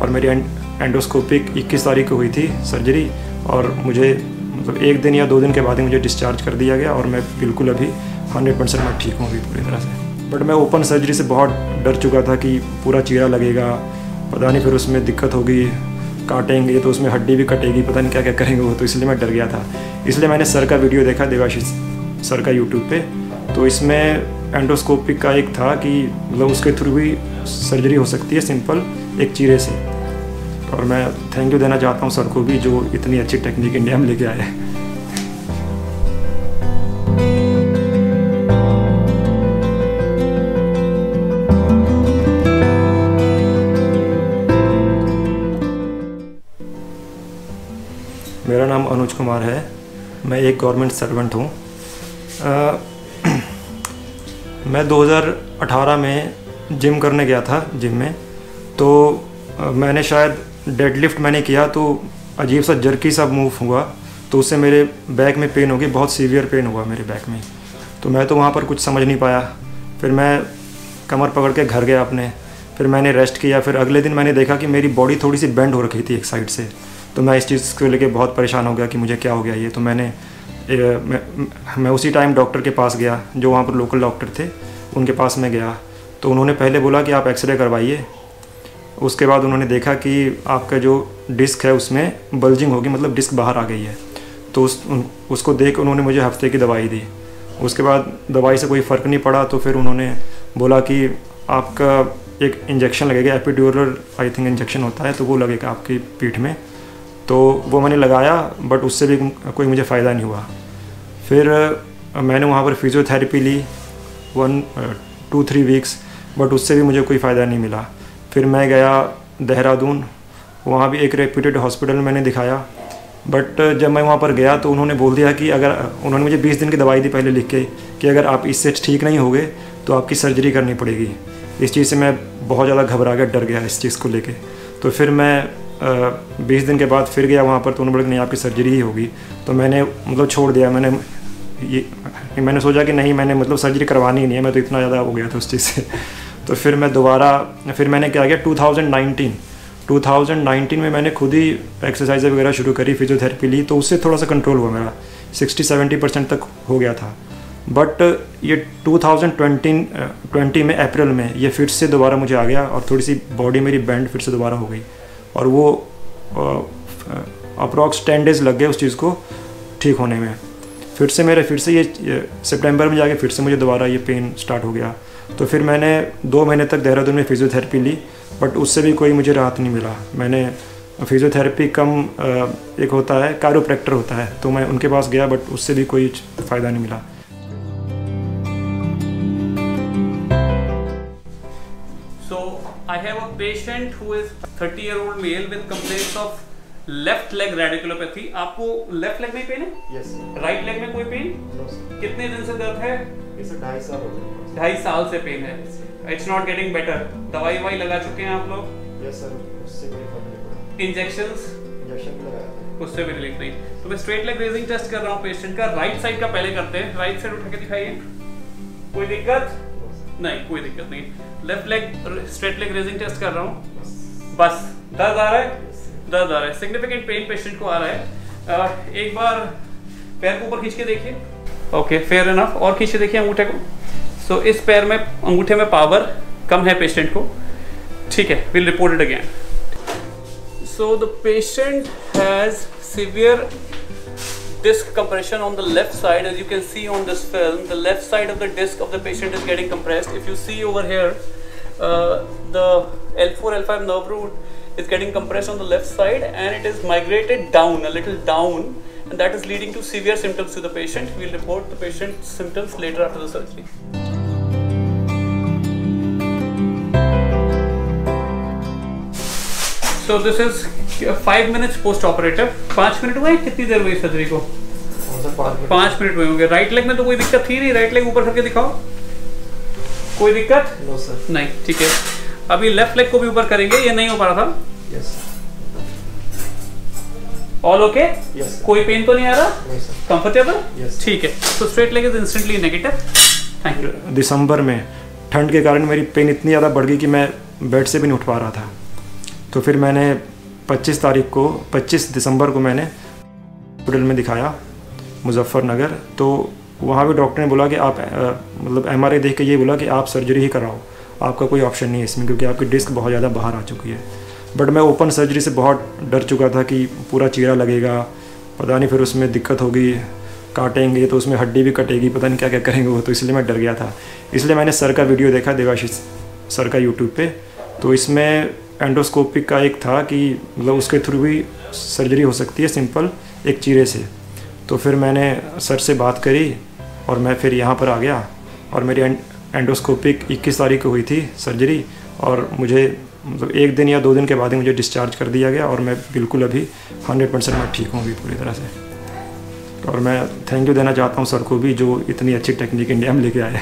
और मेरी एंडोस्कोपिक 21 तारीख को हुई थी सर्जरी और मुझे मतलब एक दिन या दो दिन के बाद ही मुझे डिस्चार्ज कर दिया गया और मैं बिल्कुल अभी हंड्रेड परसेंट मैं ठीक हूँ अभी पूरी तरह से। बट मैं ओपन सर्जरी से बहुत डर चुका था कि पूरा चीरा लगेगा, पता नहीं फिर उसमें दिक्कत होगी, काटेंगे तो उसमें हड्डी भी कटेगी, पता नहीं क्या क्या करेंगे वो तो इसलिए मैं डर गया था। इसलिए मैंने सर का वीडियो देखा, देवाशीष सर का यूट्यूब पे। तो इसमें एंडोस्कोपिक का एक था कि मतलब उसके थ्रू भी सर्जरी हो सकती है सिंपल एक चीरे से। और मैं थैंक यू देना चाहता हूँ सर को भी जो इतनी अच्छी टेक्निक इंडिया में लेके आए मेरा नाम अनुज कुमार है। मैं एक गवर्नमेंट सर्वेंट हूँ। मैं 2018 में जिम करने गया था जिम में। तो मैंने शायद डेडलिफ्ट मैंने किया तो अजीब सा जर्की सा मूव हुआ। तो उससे मेरे बैक में पेन हो गई बहुत सीवियर पेन हुआ मेरे बैक में। तो मैं तो वहाँ पर कुछ समझ नहीं पाया। फिर मैं कमर पकड़ के घर गया अपने। फिर मैंने रेस्ट किया। फिर अगले दिन मैंने देखा कि मेरी बॉडी थोड़ी सी बेंड हो रखी थी एक साइड से। तो मैं इस चीज़ को लेके बहुत परेशान हो गया कि मुझे क्या हो गया ये। तो मैंने ए, मैं, मैं उसी टाइम डॉक्टर के पास गया जो वहाँ पर लोकल डॉक्टर थे। उनके पास मैं गया। तो उन्होंने पहले बोला कि आप एक्सरे करवाइए। उसके बाद उन्होंने देखा कि आपका जो डिस्क है उसमें बल्जिंग होगी मतलब डिस्क बाहर आ गई है। तो उस उन, उसको देख उन्होंने मुझे हफ़्ते की दवाई दी। उसके बाद दवाई से कोई फ़र्क नहीं पड़ा तो फिर उन्होंने बोला कि आपका एक इंजेक्शन लगेगा एपिड्यूरल आई थिंक इंजेक्शन होता है तो वो लगेगा आपकी पीठ में। तो वो मैंने लगाया बट उससे भी कोई मुझे फ़ायदा नहीं हुआ। फिर मैंने वहाँ पर physiotherapy Lee one two three weeks but उससे भी मुझे कोई फ़ायदा नहीं मिला। फिर मैं गया देहरादून। वहाँ भी एक रेप्यूटेड हॉस्पिटल मैंने दिखाया। बट जब मैं वहाँ पर गया तो उन्होंने बोल दिया कि अगर, उन्होंने मुझे 20 दिन की दवाई दी पहले लिख के कि अगर आप इससे ठीक नहीं होगे तो आपकी सर्जरी करनी पड़ेगी। इस चीज़ से मैं बहुत ज़्यादा घबरा गया डर गया इस चीज़ को लेके। तो फिर मैं बीस दिन के बाद फिर गया वहाँ पर तो उन्होंने बोला नहीं, आपकी सर्जरी ही होगी। तो मैंने मतलब छोड़ दिया। मैंने, ये, मैंने सोचा कि नहीं, मैंने मतलब सर्जरी करवानी ही नहीं है। मैं तो इतना ज़्यादा हो गया था उस चीज़ से। तो फिर मैं दोबारा, फिर मैंने क्या किया 2019 2019 में मैंने खुद ही एक्सरसाइज वगैरह शुरू करी फिजियोथेरेपी ली तो उससे थोड़ा सा कंट्रोल हुआ मेरा। 60-70 परसेंट तक हो गया था। बट ये 2020 20 में अप्रैल में ये फिर से दोबारा मुझे आ गया और थोड़ी सी बॉडी मेरी बैंड फिर से दोबारा हो गई। और वो अप्रॉक्स टेन डेज़ लग गए उस चीज़ को ठीक होने में। फिर से मेरे, फिर से ये सितंबर में जाके फिर से मुझे दोबारा ये पेन स्टार्ट हो गया। तो फिर मैंने दो महीने तक देहरादून में फ़िज़ियोथेरेपी ली बट उससे भी कोई मुझे राहत नहीं मिला। मैंने फ़िज़ियोथेरेपी कम एक होता है कारोप्रैक्टर होता है तो मैं उनके पास गया बट उससे भी कोई फ़ायदा नहीं मिला। I have a patient who is 30 year old male with complaints of left leg radiculopathy आपको लेफ़्ट लेग में पेन है? यस राइट लेग में कोई पेन नो कितने दिन से दर्द है? ढाई साल हो गए ढाई साल से पेन है. इट्स नॉट गेटिंग बेटर दवाई वाई लगा चुके हैं आप लोग? यस सर उससे कोई फ़र्क नहीं पड़ा. इंजेक्शंस इंजेक्शन लगाया उससे भी रिलीफ नहीं. तो मैं स्ट्रेट लेग रेजिंग टेस्ट कर रहा हूँ पेशेंट का. राइट साइड का पहले करते हैं. राइट साइड उठा के दिखाइए. कोई दिक्कत? नहीं कोई दिक्कत नहीं. Left leg straight leg raising test कर रहा हूँ. बस. दर्द आ रहा है? दर्द आ रहा है. सिग्निफिकेंट पेन पेशेंट को आ रहा है. एक बार पैर को ऊपर खींच के देखिए. ओके फेयर इनफ और खींच देखिए अंगूठे को सो so, इस पैर में अंगूठे में पावर कम है पेशेंट को ठीक है will report it again so the patient has severe disc compression on the left side as you can see on this film the left side of the disc of the patient is getting compressed if you see over here uh, the L4 L5 nerve root is getting compressed on the left side and it is migrated down a little down and that is leading to severe symptoms to the patient. We'll report the patient's symptoms later after the surgery. So this is five minutes post operative पाँच minute हुए कितनी देर हुई surgery को? पाँच minute हुए होंगे। Right leg में तो कोई दिक्कत थी नहीं? राइट लेग ऊपर करके दिखाओ। कोई दिक्कत? नो सर नहीं। ठीक है। अभी लेफ़्ट लेग को भी ऊपर करेंगे। ये नहीं हो पा रहा था? यस ऑल ओके यस कोई पेन तो नहीं आ रहा? Comfortable Yes. ठीक है तो straight leg is instantly negative thank you दिसंबर में ठंड के कारण मेरी पेन इतनी ज़्यादा बढ़ गई कि मैं बेड से भी नहीं उठ पा रहा था। तो फिर मैंने 25 तारीख को 25 दिसंबर को मैंने हॉस्पिटल में दिखाया मुजफ्फरनगर। तो वहाँ भी डॉक्टर ने बोला कि आप मतलब एमआरआई देख के ये बोला कि आप सर्जरी ही कराओ। आपका कोई ऑप्शन नहीं है इसमें क्योंकि आपकी डिस्क बहुत ज़्यादा बाहर आ चुकी है। बट मैं ओपन सर्जरी से बहुत डर चुका था कि पूरा चीरा लगेगा, पता नहीं फिर उसमें दिक्कत होगी, काटेंगे तो उसमें हड्डी भी कटेगी, पता नहीं क्या क्या करेंगे वो तो इसलिए मैं डर गया था। इसलिए मैंने सर का वीडियो देखा देवाशीष सर का यूट्यूब पे। तो इसमें एंडोस्कोपिक का एक था कि मतलब उसके थ्रू भी सर्जरी हो सकती है सिंपल एक चीरे से। तो फिर मैंने सर से बात करी और मैं फिर यहाँ पर आ गया और मेरी एंडोस्कोपिक 21 तारीख को हुई थी सर्जरी और मुझे मतलब एक दिन या दो दिन के बाद ही मुझे डिस्चार्ज कर दिया गया और मैं बिल्कुल अभी 100 परसेंट मैं ठीक हूँ अभी पूरी तरह से। और मैं थैंक यू देना चाहता हूँ सर को भी जो इतनी अच्छी टेक्निक इंडिया में लेके आए।